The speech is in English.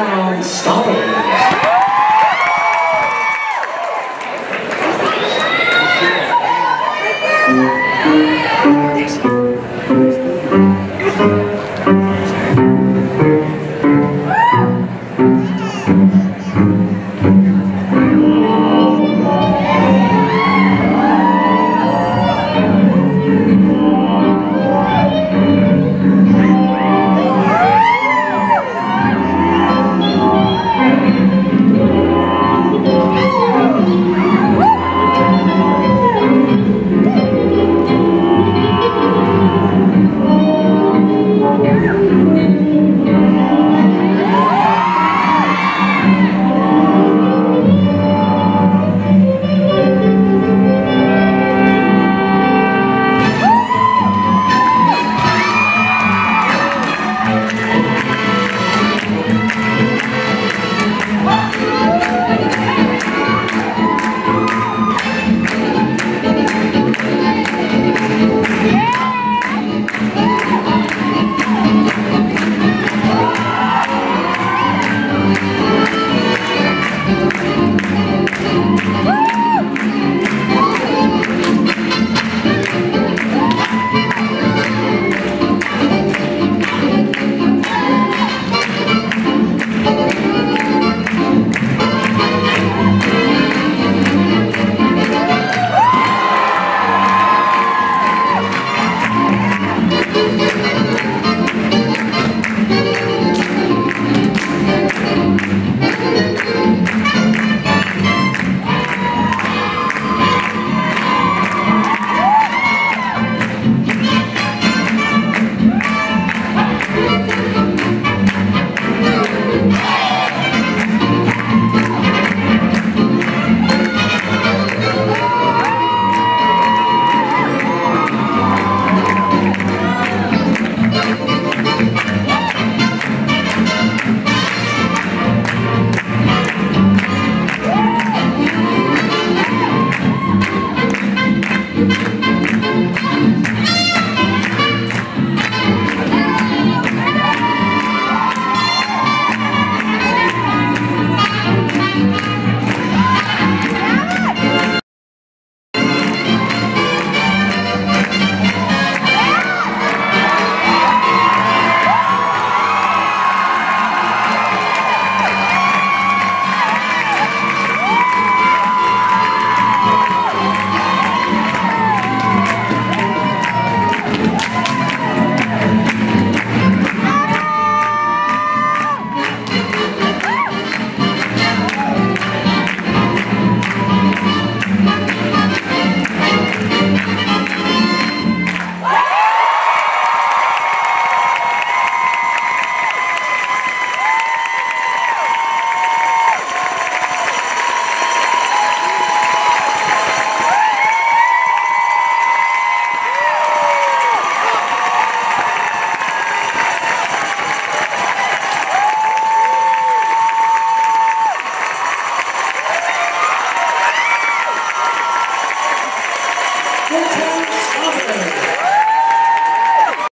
Town Stopping. Hotel Summer.